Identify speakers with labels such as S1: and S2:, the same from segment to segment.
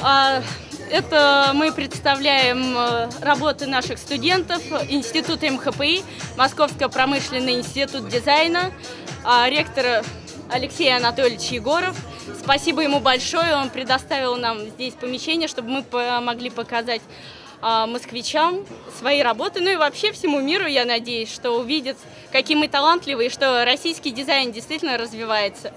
S1: А, Это мы представляем э, работы наших студентов Института МХПИ, Московский промышленный институт дизайна, а, ректор Алексей Анатольевич Егоров. Спасибо ему большое, он предоставил нам здесь помещение, чтобы мы могли показать а, москвичам свои работы, ну и вообще всему миру, я надеюсь, что увидят, какие мы талантливые, что российский дизайн действительно развивается.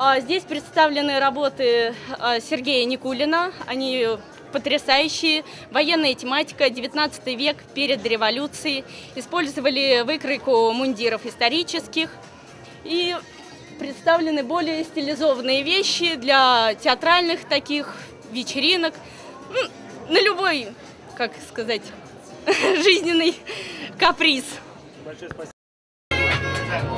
S1: А, Здесь представлены работы а, Сергея Никулина. Они потрясающие. Военная тематика, 19 век, перед революцией. Использовали выкройку мундиров исторических. И представлены более стилизованные вещи для театральных таких вечеринок. Ну, На любой, как сказать, жизненный каприз.
S2: With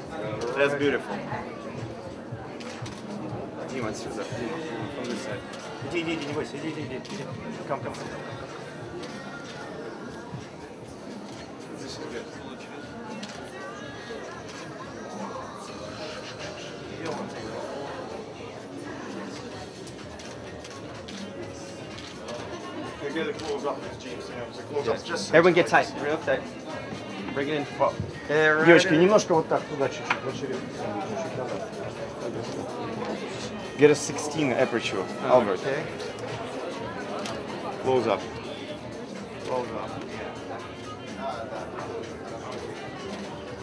S3: That's beautiful. Дима, сюда, Дима, from this side. Иди, иди, иди, не бойся, иди, иди, иди, иди. Come, come, come. This is good. You get the close up, James, you know, the close up just
S4: Everyone get tight, real tight. Bring it in. There, right
S3: Девочки,
S4: in.
S3: немножко вот так, туда чуть-чуть, в очередь, чуть-чуть назад. Get a 16 aperture, Albert.
S4: Okay.
S3: Close up. Close up.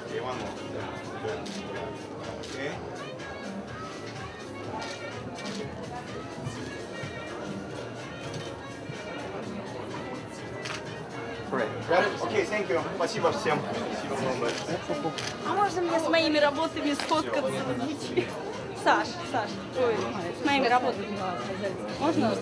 S3: Okay, one more. Okay. Спасибо всем.
S1: А можно мне с моими работами сфоткаться? Саш, Саш, с моими работами. Можно?